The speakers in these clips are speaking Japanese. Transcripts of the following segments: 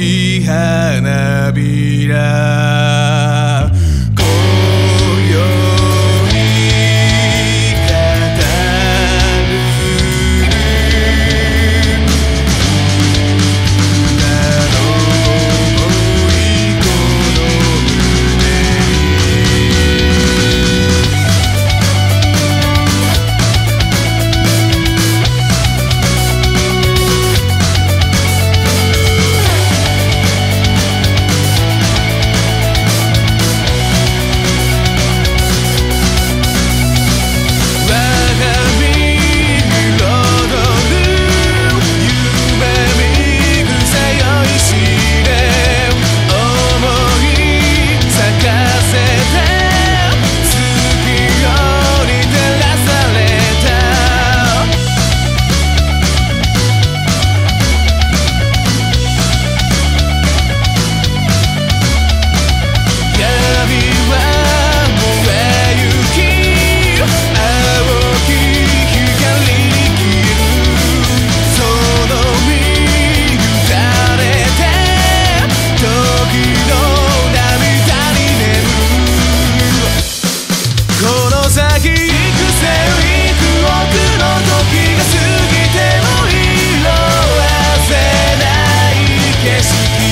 き花びら。紅葉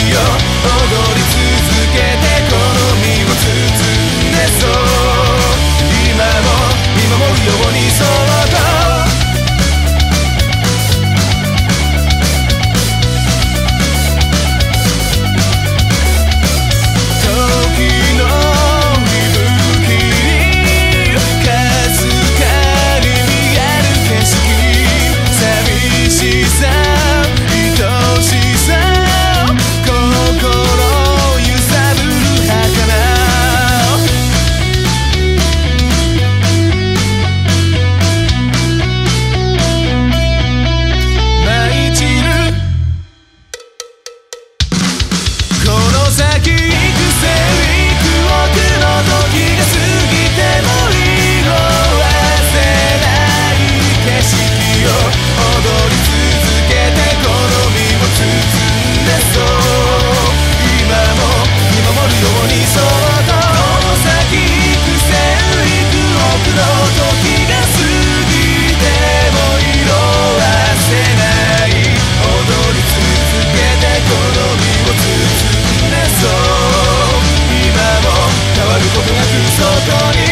踊り継ぐ外に